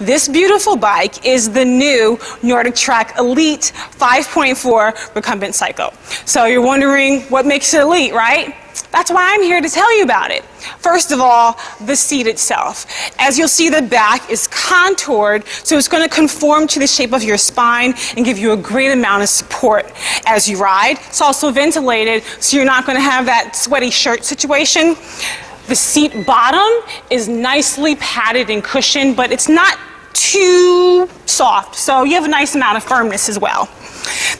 This beautiful bike is the new NordicTrack Elite 5.4 recumbent cycle. So you're wondering what makes it elite, right? That's why I'm here to tell you about it. First of all, the seat itself. As you'll see, the back is contoured, so it's going to conform to the shape of your spine and give you a great amount of support as you ride. It's also ventilated, so you're not going to have that sweaty shirt situation. The seat bottom is nicely padded and cushioned, but it's not too soft, so you have a nice amount of firmness as well.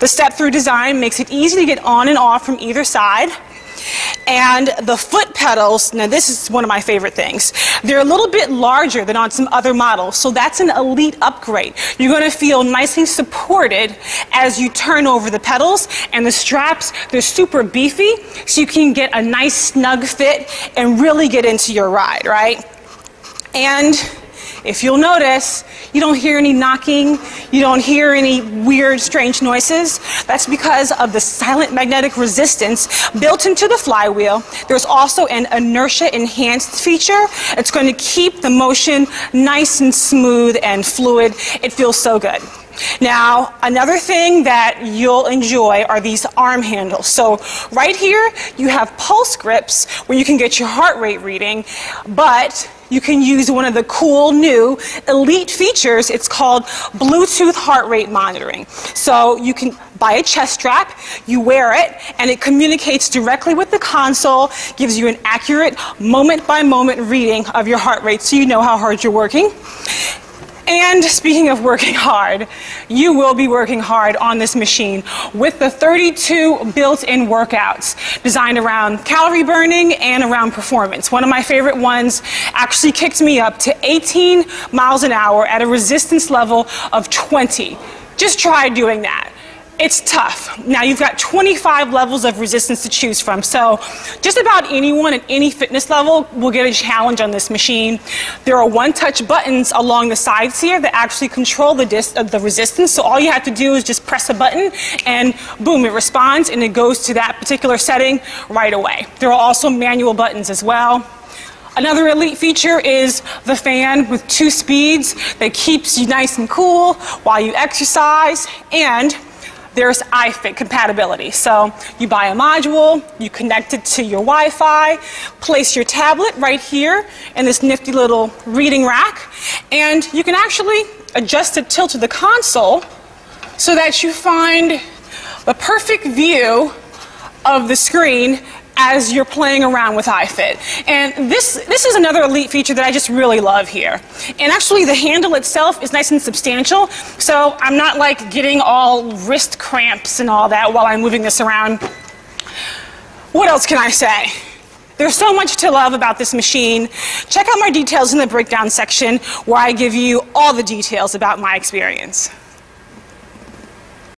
The step-through design makes it easy to get on and off from either side. And the foot pedals, now this is one of my favorite things. They're a little bit larger than on some other models, so that's an elite upgrade. You're going to feel nicely supported as you turn over the pedals, and the straps, they're super beefy, so you can get a nice snug fit and really get into your ride, right? And if you'll notice, you don't hear any knocking, you don't hear any weird, strange noises. That's because of the silent magnetic resistance built into the flywheel. There's also an inertia enhanced feature. It's going to keep the motion nice and smooth and fluid. It feels so good. Now, another thing that you'll enjoy are these arm handles. So right here, you have pulse grips where you can get your heart rate reading, but you can use one of the cool new elite features. It's called Bluetooth heart rate monitoring. So you can buy a chest strap, you wear it, and it communicates directly with the console, gives you an accurate moment by moment reading of your heart rate so you know how hard you're working. And speaking of working hard, you will be working hard on this machine with the 32 built-in workouts designed around calorie burning and around performance. One of my favorite ones actually kicked me up to 18 miles an hour at a resistance level of 20. Just try doing that it's tough. Now you've got 25 levels of resistance to choose from. So just about anyone at any fitness level will get a challenge on this machine. There are one-touch buttons along the sides here that actually control the, dis- uh, the resistance. So all you have to do is just press a button and boom, it responds and it goes to that particular setting right away. There are also manual buttons as well. Another elite feature is the fan with two speeds that keeps you nice and cool while you exercise and there's iFit compatibility. So you buy a module, you connect it to your Wi-Fi, place your tablet right here in this nifty little reading rack, and you can actually adjust the tilt of the console so that you find the perfect view of the screen as you're playing around with iFit. And this, this is another elite feature that I just really love here. And actually the handle itself is nice and substantial, so I'm not like getting all wrist cramps and all that while I'm moving this around. What else can I say? There's so much to love about this machine. Check out my details in the breakdown section where I give you all the details about my experience.